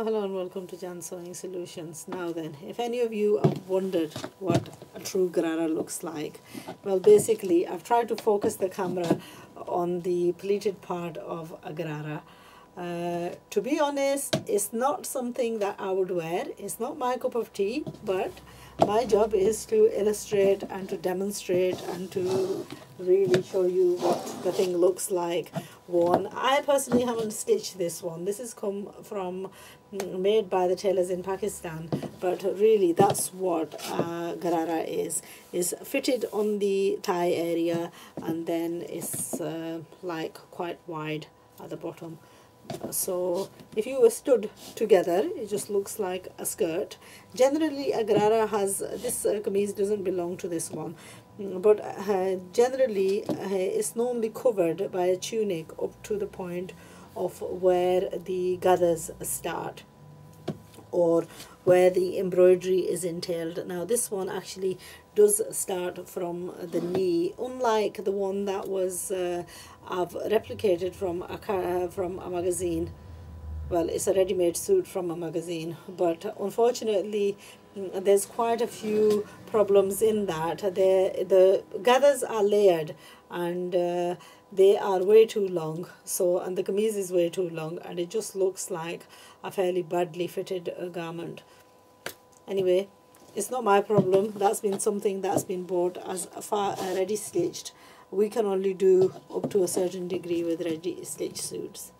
Oh, hello and welcome to Jan Sewing Solutions. Now then, if any of you have wondered what a true Garara looks like, well basically I've tried to focus the camera on the pleated part of a Garara. Uh, to be honest, it's not something that I would wear. It's not my cup of tea, but my job is to illustrate and to demonstrate and to really show you what the thing looks like. One i personally haven't stitched this one. This has come from mm, made by the tailors in pakistan but really that's what uh, garara is. Is fitted on the thigh area and then it's uh, like quite wide at the bottom so if you stood together it just looks like a skirt. Generally a garara has this uh, kameez doesn't belong to this one. Mm, but uh, generally uh, it's normally covered by a tunic up to the point of where the gathers start or where the embroidery is entailed. Now this one actually does start from the knee, unlike the one that was uh, I've replicated from a, uh, from a magazine. Well, it's a ready-made suit from a magazine, but unfortunately mm, there's quite a few problems in that. The, the gathers are layered and uh, they are way too long. So and the kameez is way too long and it just looks like a fairly badly fitted uh, garment. Anyway it's not my problem. That's been something that's been bought as far uh, ready stitched we can only do up to a certain degree with ready stitched suits